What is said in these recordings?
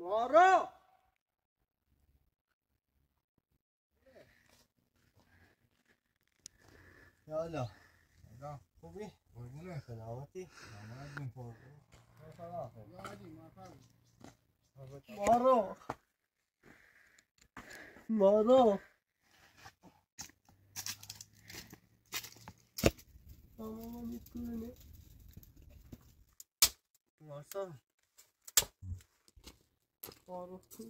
¡Corro! Ya Allah. Ya. Kubi. Bagaimana selawati? Nama aku impor. Masalah. Lagi makan. Moro. واسه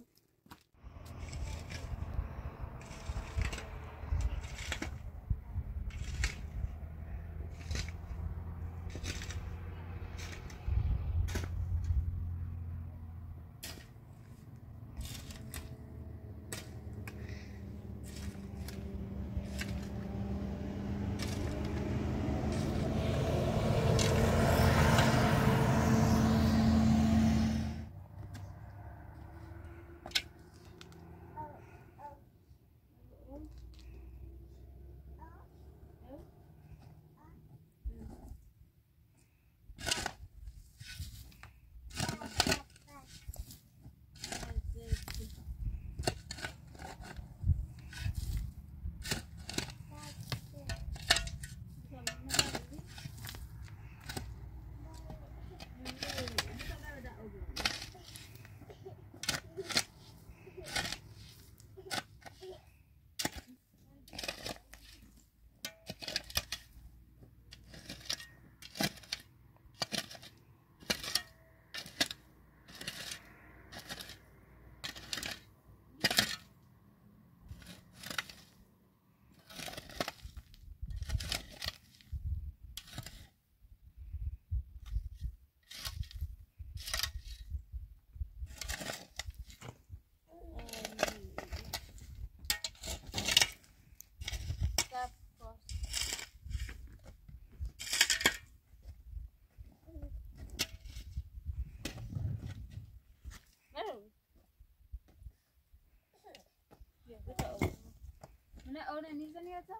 نه نیزنی اتا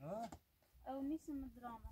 ها؟ او دراما Essa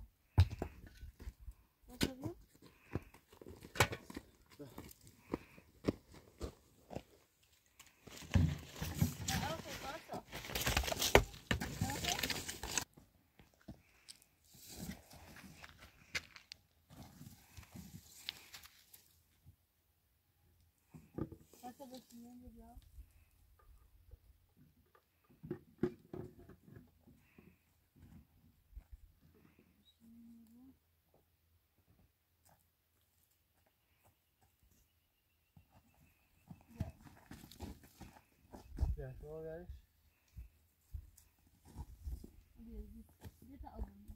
Yeah, go guys. Get out of here.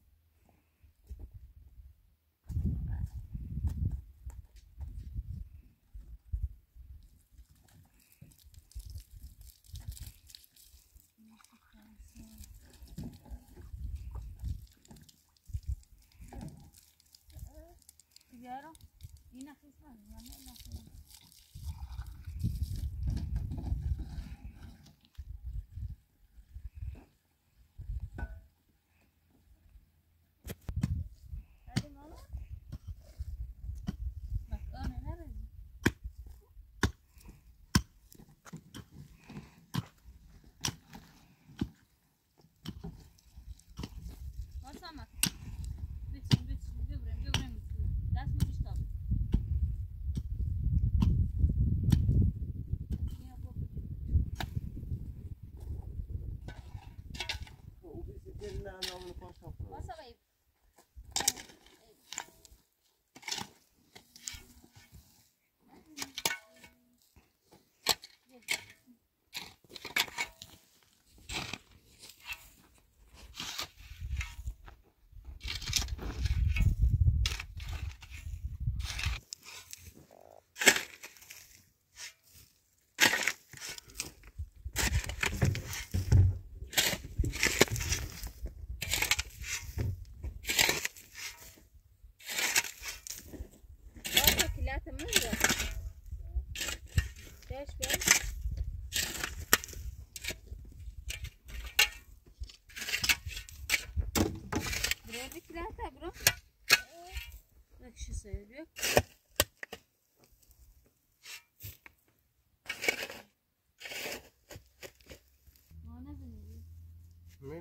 Ya lo, ini nak sana, mana nasi?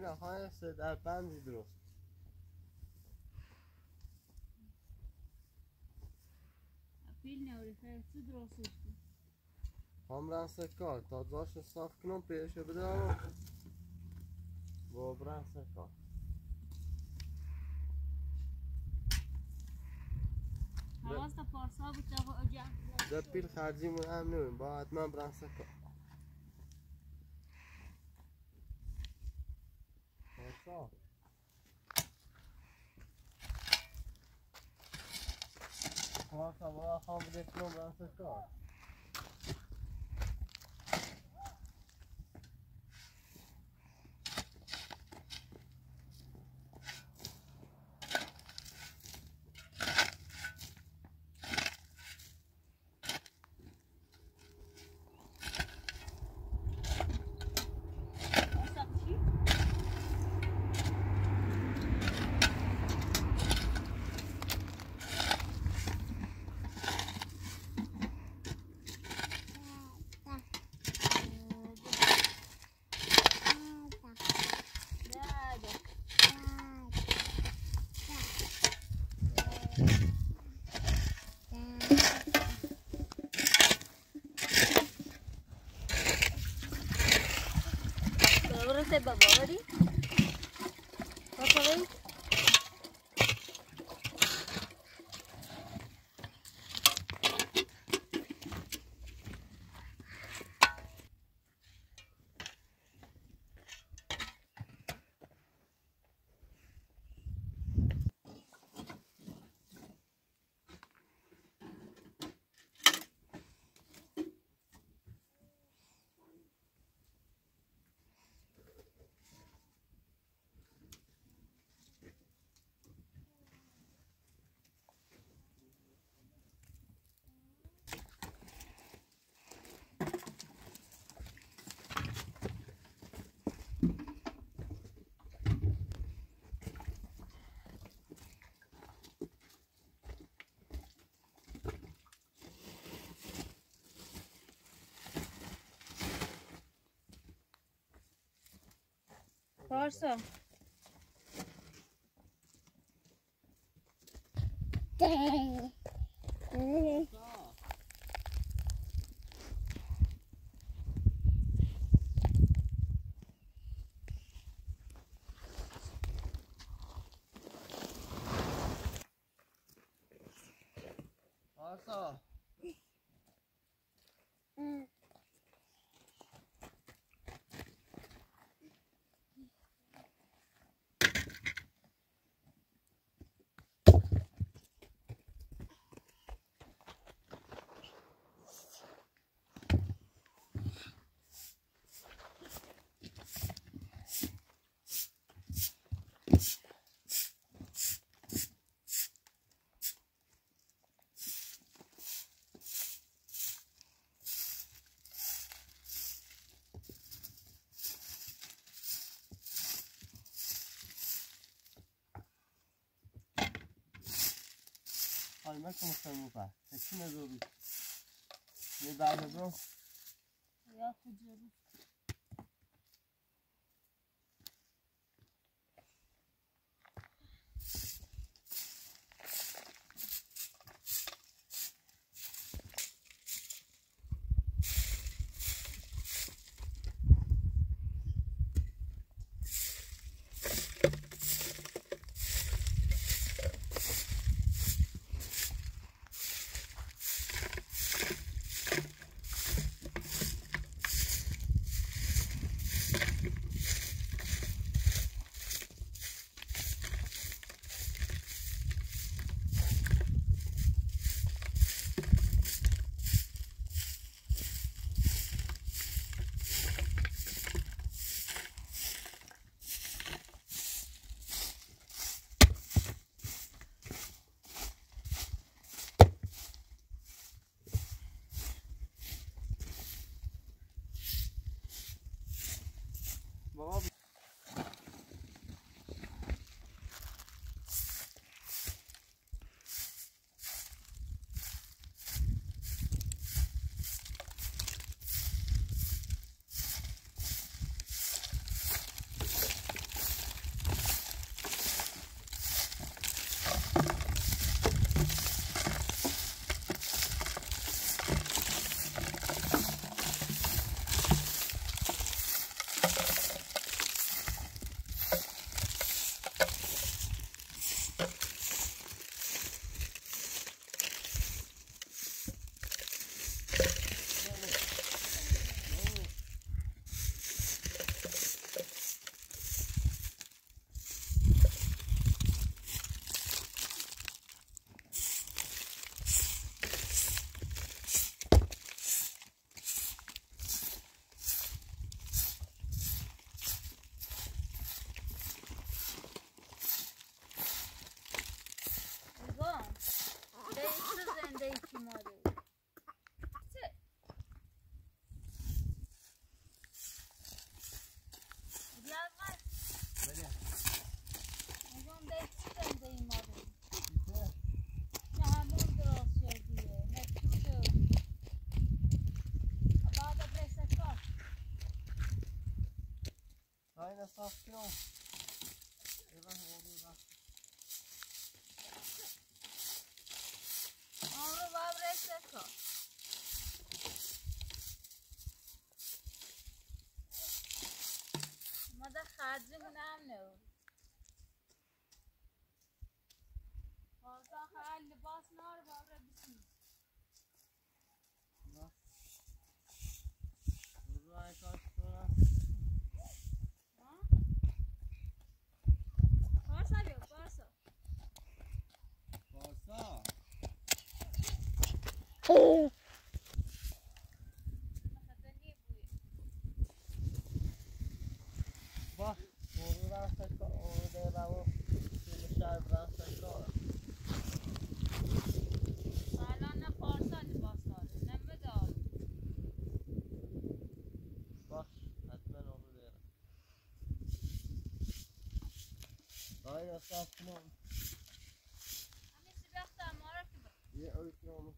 میره های سه در بندی درست هم سکار تا داشت صاف کنم پیش بدم. با برن سکار حواس تا پارسا بود تا اجا در پیل خرجیمون هم نمیم با حتما برن سکار پارسا پارسا با خواهم بده کنم برن سکار پارسا پارسا. حال مکن مستموفه چی نزوری یه بعد برو Ya kucağı. rein das Saft. آیا صاف کنم همین سی وقت اماره که با یه اویتنام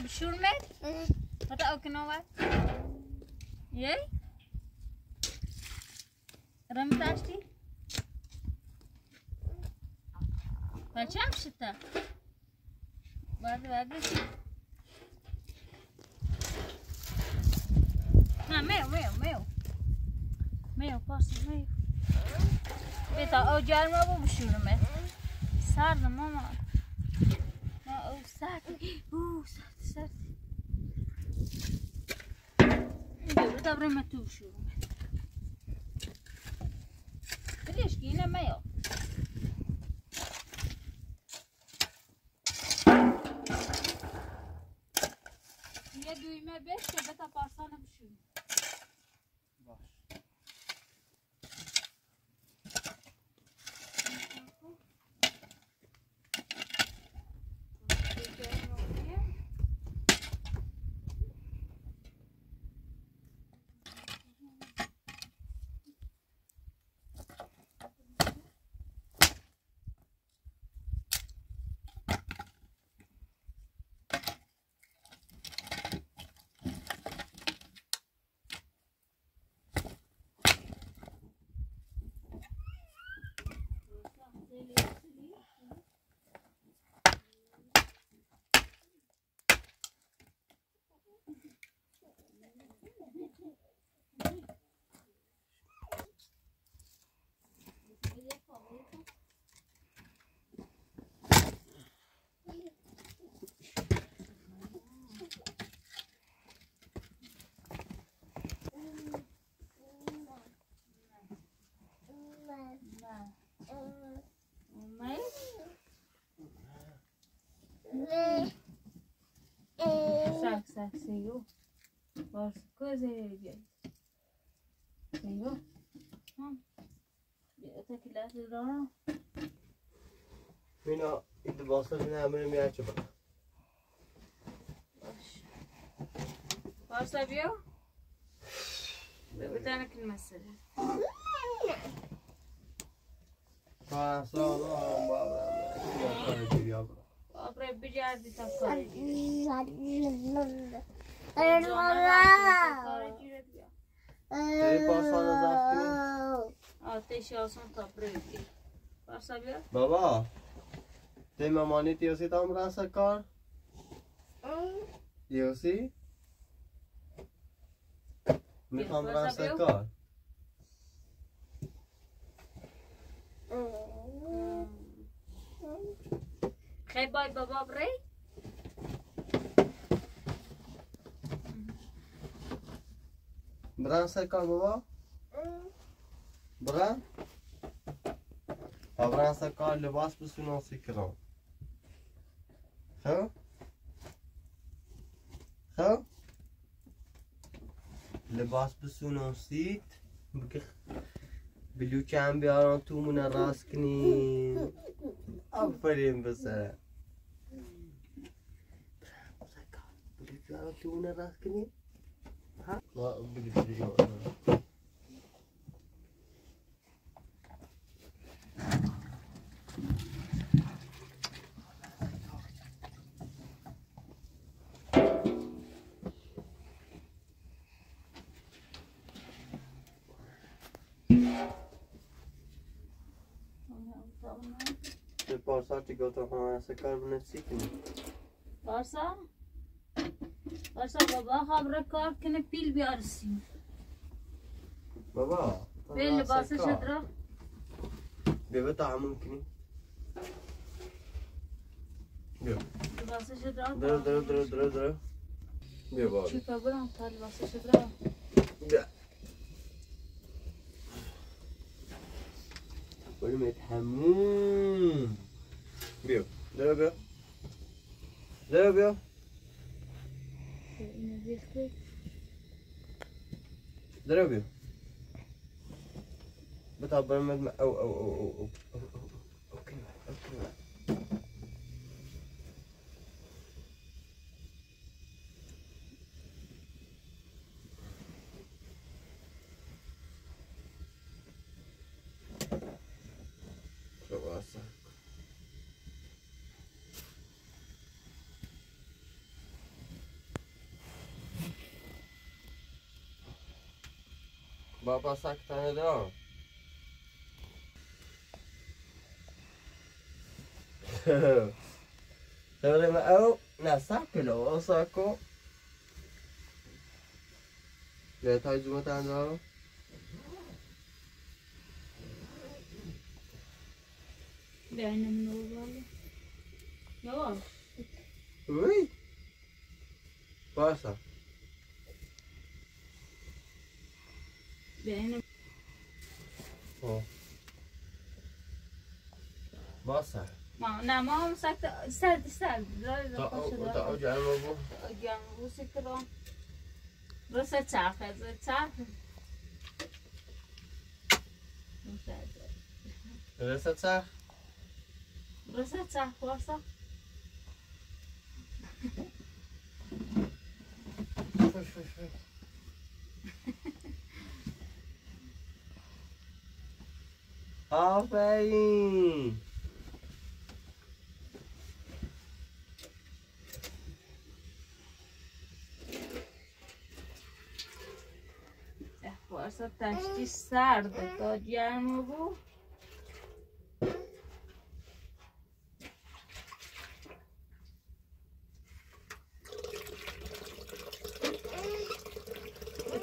man, dat heb je met? Wat ook nog wat? Jij? Ramtashti? Kaçam şita? Vardı vardı. Ha, meu, meu, meu. Meu, posso, meu. Beta, o jarma bu büşürme. Sardım ama. Ha, o الشرط نديرو دبري ما تمشيو ليش كينا ما يو يدوي ما بيش Senhor. Posso coisa aí, Senhor. Jag tänker läsa idag. Mina inte bara så närmare mig att köpa. Varsa بیا بتانك المسألة Fan så då har hon bara jag tar det till Det är bara sådana saker. آتش آسان بريكي Varsa بیا mamma inte jag sitter om rasa kar. Josi. می‌خوام برم سکار خیلی بای بابا بری برم سکار بابا برم برم سکار لباس بسونم سکرم خب خب لباس بسونم سیت بگه بلوچه هم بیارم تو مونه راست کنیم آفرین بسره بلوچه بیارم تو مونه راست کنیم ها بگه بگه Det är bara så att det और सब बाबा खबर कर कने पिल भी अरसी बाबा पिल बास शद्रा بيبقى طعم ممكن بيبقى باس شدرا درا درا درا درا درا بيبقى شوف ابرا طال باس شدرا كلمة حموم بيو درا بيو درا بيو ضربي بتعبر من أو أو أو أو, أو. Bora passar aqui, tá, Redrão? Sabi mo, não nasakit o, o sako. Kaya tayo dumataan daw. Gaya na manuwag. Nawa. Uy! Pasa. Pasa. Passa. ما نه ما هم سکت سرد سرد. رای Ta, را پاشه ta, دارم oggi bu. اگیان روسی کرام روسه چرخه زه چرخه Resta ca? روسه چرخ. واسا Ó, oh, velhinho. Força tá de sarda, tô de âmago.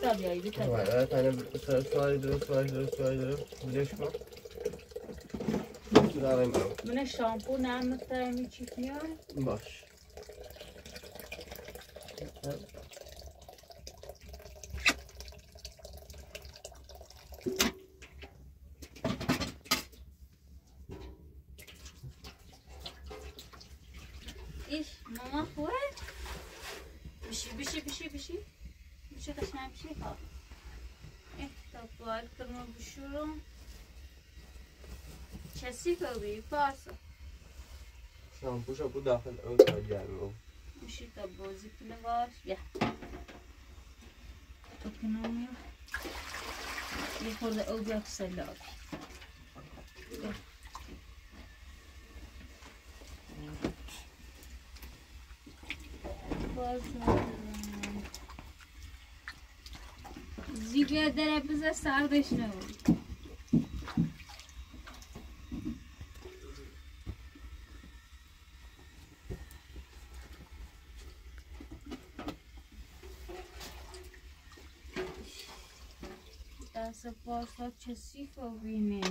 Tabii tá, bir tá, Tamam, tane sarı sarı sarı sarı sarı sarı sarı sarı Müdahale Buna şampu namlıklarını çıkıyor. Baş. İş, mama koy. Bir şey, bir şey, bir şey, bir şey. Bir şey kaçan bir şey kaldı. Şey. Eh, tatlı, kırmızı düşüyorum. اون تا گرم بشی تا بازی کنه باش بیا تو کنم یا یه خورده او بیا سلابی باز زیگه داره بزر سردش نبود دست پارسا چه سیف رو بینه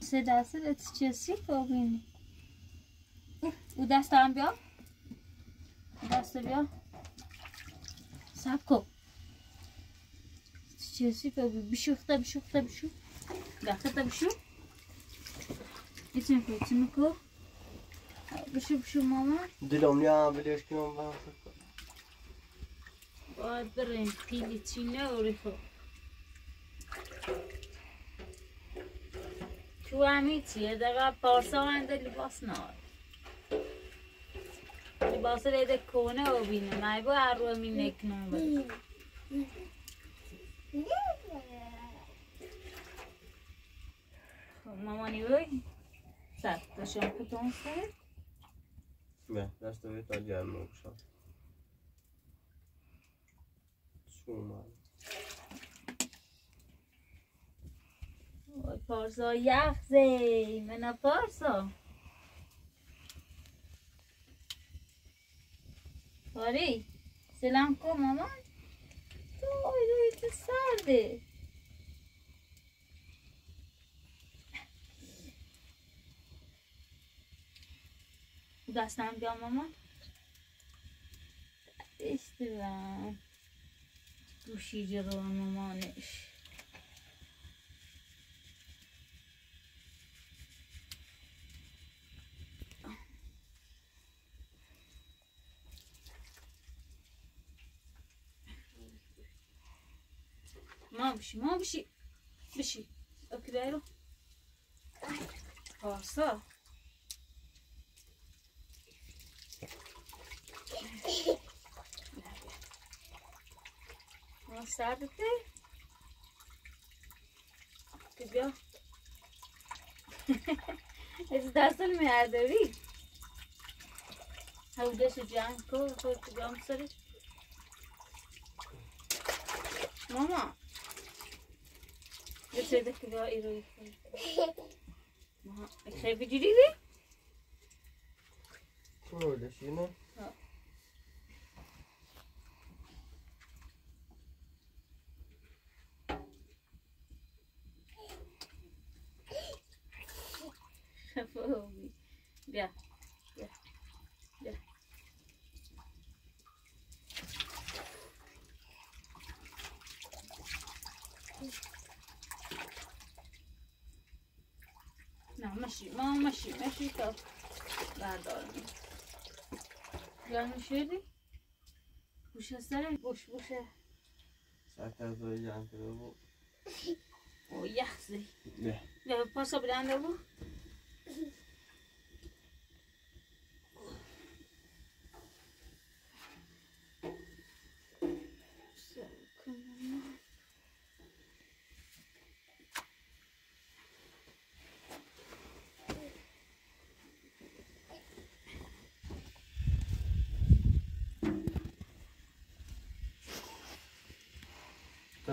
سه دست چه سیف رو بینه او دست هم بیا دست بیا سب کن چه سیف رو بینه بشوخته بشوخته بشوخ بخته بشوخ ایتون که ایتون که بشو بشو ماما دلم نیا بلیش کنم با باید بریم پیلی چینه و ریخو تو همی چیه دقیقا پارسا منده لباس نار لباس ریده کونه و بینه مای با هر رو می نکنم بده مامانی بای سر داشتم کتون سر نه دست به تا گرم بشم شومان وای پارسا یخ زی. منا پارسا. پاری سلام کو مامان. تو اوی تو سرده. اسنان بيومامون İşte ben bu دوشی olmama ne ما بشي ما بشي بشي اكليرو خلاص اوکی بیرو پارسا ما سردته که بیا از دستل میادری هودش جمع کن خود بیام سرش ماما. یه ده که بیا ایروی ماما خیلی جوری دی؟ چون دشینه Fobi. گرم شدی؟ بوشه سره بوش بوشه سرک از روی جمع کرده بود. او یخ زی. نه. بیا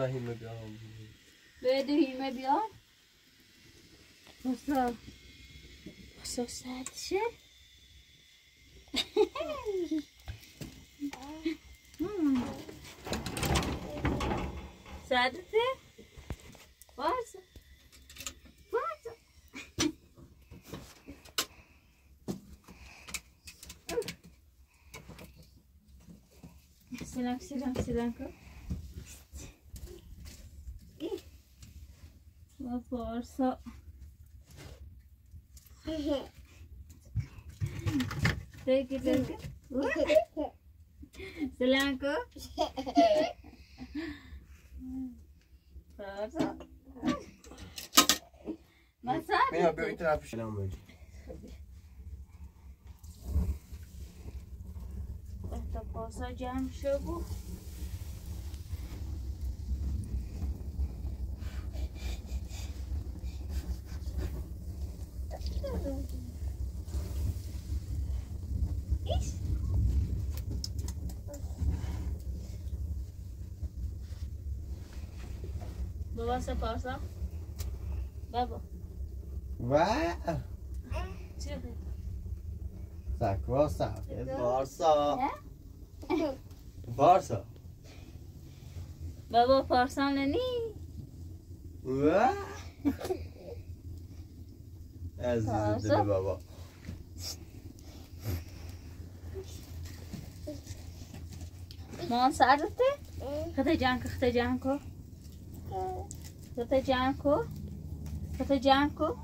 Bismillahirrahmanirrahim ve bi'an. Ve dehime bi'an. Nasıl? Nasıl sadece? Hmm. Sadece? Varsa. Varsa. Selam selam selam kız. پارسا دیگه دیگه سلام کو پارسا مساعد بیا بیا این طرف شلم بگی تا پارسا بابا. سه پارسا بابا. و بارسا. نه؟ بارسا. بابا پارسان نی. و عزیز. دل بابا. مان سرته خطه جمع کو خطه جمع کو خطه جمع کو خطه جمع کو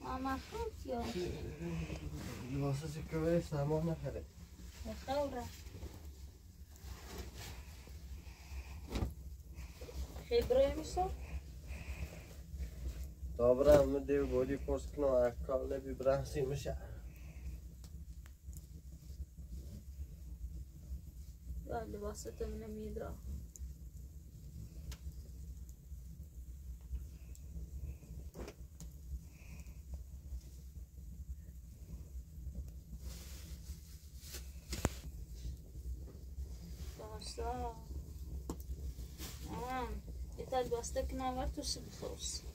ماما خوب یا واسه چه که سامان نخره خوره خبره میشه تا برم دیو بودی پرس کنم اکال بی برنسی میشه یا لباست Sağ ol. Tamam. Yeter bastaki ne var? Turşu bir olsun.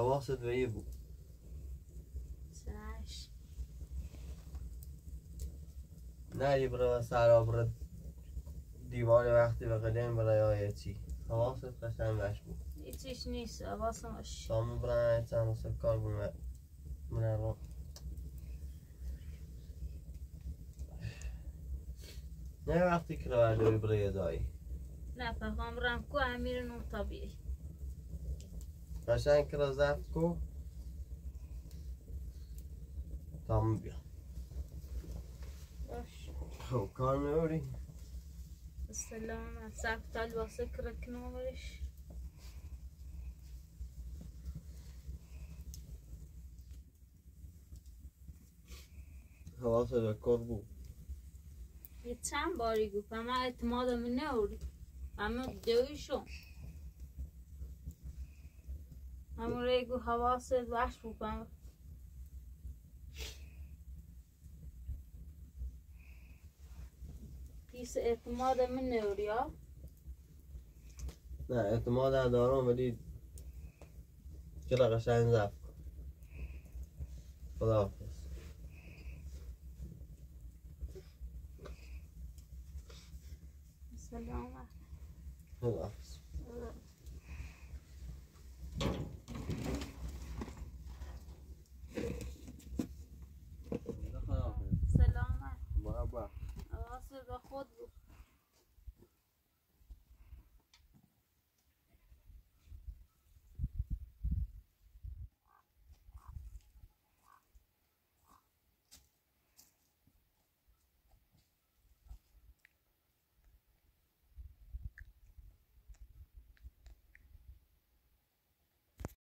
حواست به یه بود سرش نه یه برای سرا برای دیوار وقتی به قدیم برای آیه چی؟ حواست قشنگ بش بود هیچیش نیست حواسمش سامو برای چند واسه کار بود. نه وقتی که رو دوی برای دایی. نه پیغام رم کو امیر نو طبیعی قشنگ رو زفت کو. تام بیا. خب کار میوری السلام ساكتة واسه كركنا ورش حواست به کار بود. یه چند باری گفت اما اعتماد من نوری اما دویشون. اما ریگو حواست وحش بکنم پیس اعتماد من نوری ها. نه اعتماد دارم ولی چرا قشنگ زفت خدا سلام. خدا заход